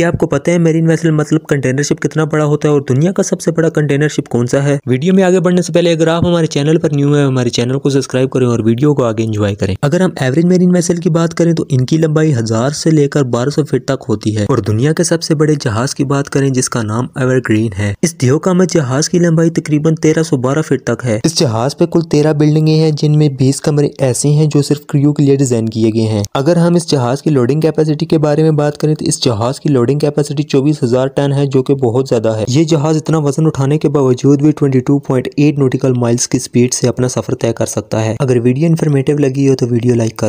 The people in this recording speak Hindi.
क्या आपको पता है मेरीन वेसल मतलब कंटेनर शिप कितना बड़ा होता है और दुनिया का सबसे बड़ा कंटेनर शिप कौन सा है? वीडियो में आगे बढ़ने से पहले अगर आप हमारे चैनल पर न्यू है, हमारे चैनल को सब्सक्राइब करें और वीडियो को आगे एंजॉय करें। अगर हम एवरेज मेरीन वेसल की बात करें तो इनकी लंबाई हज़ार से लेकर बारह फीट तक होती है। और दुनिया के सबसे बड़े जहाज़ की बात करें जिसका नाम एवरग्रीन है। इस दियोकामत जहाज़ की लंबाई तकरीबन तेरह फीट तक है। इस जहाज़ पे कुल तेरह बिल्डिंगे हैं, जिनमें बीस कमरे ऐसे हैं जो सिर्फ़ क्रियो के लिए डिज़ाइन किए गए हैं। अगर हम इस जहाज़ की लोडिंग कैपेसिटी के बारे में बात करें तो इस जहाज़ की लोडिंग कैपेसिटी चौबीस हज़ार टन है, जो कि बहुत ज़्यादा है। ये जहाज़ इतना वज़न उठाने के बावजूद भी 22.8 नोटिकल माइल्स की स्पीड से अपना सफ़र तय कर सकता है। अगर वीडियो इन्फॉर्मेटिव लगी हो तो वीडियो लाइक कर